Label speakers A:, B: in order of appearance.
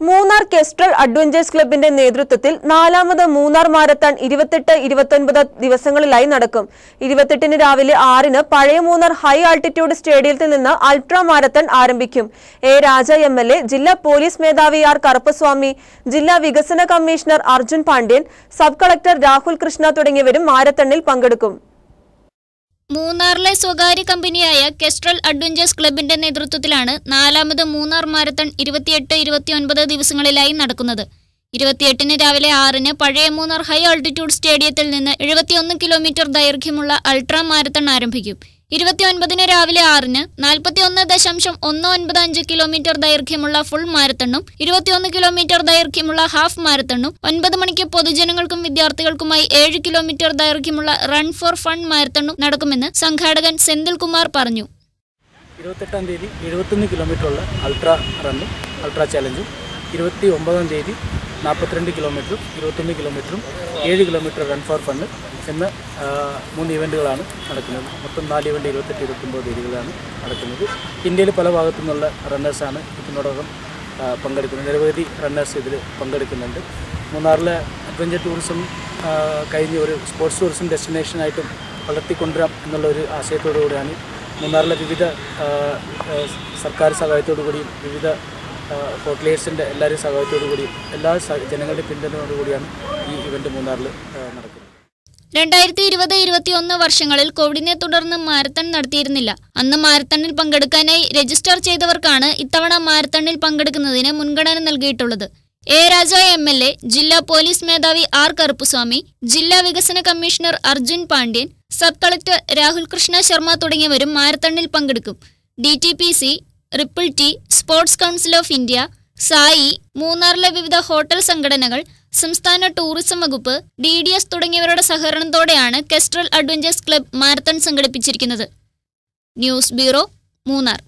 A: Munnar kestrel adventures ക്ലബിന്റെ നേതൃത്വത്തിൽ നാലാമത് മൂന്നാർ മാരത്തൺ ഇരുപത്തെട്ട് ഇരുപത്തൊൻപത് ദിവസങ്ങളിലായി നടക്കും. ഇരുപത്തെട്ടിന് രാവിലെ ആറിന് പഴയ മൂന്നാർ ഹൈ ആൾട്ടിറ്റ്യൂഡ് സ്റ്റേഡിയത്തിൽ നിന്ന് അൾട്രാ മാരത്തൺ ആരംഭിക്കും. A Raja M L A ജില്ലാ പോലീസ് മേധാവി ആർ കറുപ്പസ്വാമി ജില്ലാ വികസന commissioner Arjun Pandian sub collector Rahul Krishna തുടങ്ങിയവരും മാരത്തണിൽ പങ്കെടുക്കും.
B: മൂന്നാറിലെ സ്വകാര്യ കമ്പനിയായ കെസ്ട്രൽ അഡ്വഞ്ചേഴ്സ് ക്ലബിന്റെ നേതൃത്വത്തിലാണ് നാലാമത് മൂന്നാർ മാരത്തൺ ഇരുപത്തിയെട്ട് ഇരുപത്തിയൊൻപത് ദിവസങ്ങളിലായി നടക്കുന്നത്. ഇരുപത്തിയെട്ടിന് രാവിലെ ആറിന് പഴയ മൂന്നാർ ഹൈ ആൾട്ടിറ്റ്യൂഡ് സ്റ്റേഡിയത്തിൽ നിന്ന് എഴുപത്തിയൊന്ന് കിലോമീറ്റർ ദൈർഘ്യമുള്ള അൾട്രാ മാരത്തൺ ആരംഭിക്കും. ഇരുപത്തിയൊൻപതിന് രാവിലെ ആറിന് നാൽപ്പത്തിയൊന്ന് ദശാംശം ഒന്ന് ഒൻപത് അഞ്ച് കിലോമീറ്റർ ദൈർഘ്യമുള്ള ഫുൾ മാരത്തണ്ണും ഇരുപത്തിയൊന്ന് കിലോമീറ്റർ ദൈർഘ്യമുള്ള ഹാഫ് മാരത്തണ്ണും ഒൻപത് മണിക്ക് പൊതുജനങ്ങൾക്കും വിദ്യാർത്ഥികൾക്കുമായി ഏഴ് കിലോമീറ്റർ ദൈർഘ്യമുള്ള റൺ ഫോർ ഫൺ മാരത്തണ്ണും നടക്കുമെന്ന് സംഘാടകൻ സെന്തിൽ കുമാർ പറഞ്ഞു.
C: ഇരുപത്തെട്ടാം തീയതി എഴുപത്തൊന്ന് കിലോമീറ്ററുള്ള അൾട്രാ റണ്ണും അൾട്രാ ചാലഞ്ചും ഇരുപത്തി ഒമ്പതാം തീയതി നാൽപ്പത്തിരണ്ട് കിലോമീറ്ററും ഇരുപത്തൊന്ന് കിലോമീറ്ററും ഏഴ് കിലോമീറ്റർ റൺ ഫോർ ഫണ്ട് എന്ന മൂന്ന് ഇവന്റുകളാണ് നടക്കുന്നത്. മൊത്തം നാല് ഇവന്റ് ഇരുപത്തെട്ട് ഇരുപത്തൊമ്പത് തീയതികളാണ് നടക്കുന്നത്. ഇന്ത്യയിൽ പല ഭാഗത്തു നിന്നുള്ള റണ്ണേഴ്സാണ് ഇതിനോടകം പങ്കെടുക്കുന്നത്. നിരവധി റണ്ണേഴ്സ് ഇതിൽ പങ്കെടുക്കുന്നുണ്ട്. മൂന്നാറിലെ അഡ്വഞ്ചർ ടൂറിസം കഴിഞ്ഞ ഒരു സ്പോർട്സ് ടൂറിസം ഡെസ്റ്റിനേഷനായിട്ടും വളർത്തിക്കൊണ്ടുവരാം എന്നുള്ള ഒരു ആശയത്തോടു കൂടിയാണ് മൂന്നാറിലെ വിവിധ സർക്കാർ സഹായത്തോടു കൂടിയും വിവിധ ഹോട്ടലേഴ്സിന്റെ എല്ലാവരുടെയും സഹായത്തോടു കൂടി എല്ലാ ജനങ്ങളുടെ പിന്തുണയോടു കൂടിയാണ് ഈ ഇവന്റ് മൂന്നാറിൽ നടക്കുന്നത്.
B: രണ്ടായിരത്തി ഇരുപത് ഇരുപത്തിയൊന്ന് വർഷങ്ങളിൽ കോവിഡിനെ തുടർന്ന് മാരത്തൺ നടത്തിയിരുന്നില്ല. അന്ന് മാരത്തണിൽ പങ്കെടുക്കാനായി രജിസ്റ്റർ ചെയ്തവർക്കാണ് ഇത്തവണ മാരത്തണിൽ പങ്കെടുക്കുന്നതിന് മുൻഗണന നൽകിയിട്ടുള്ളത്. A Raja M L A ജില്ലാ പോലീസ് മേധാവി ആർ കറുപ്പുസ്വാമി ജില്ലാ വികസന commissioner Arjun Pandian sub collector Rahul Krishna Sharma തുടങ്ങിയവരും മാരത്തണിൽ പങ്കെടുക്കും. D T P C ripple tea sports council of India SAI മൂന്നാറിലെ വിവിധ ഹോട്ടൽ സംഘടനകൾ സംസ്ഥാന ടൂറിസം വകുപ്പ് ഡി ഡി എസ് തുടങ്ങിയവരുടെ സഹകരണത്തോടെയാണ് കെസ്ട്രൽ അഡ്വഞ്ചേഴ്സ് ക്ലബ് മാരത്തൺ സംഘടിപ്പിച്ചിരിക്കുന്നത്. News bureau Munnar.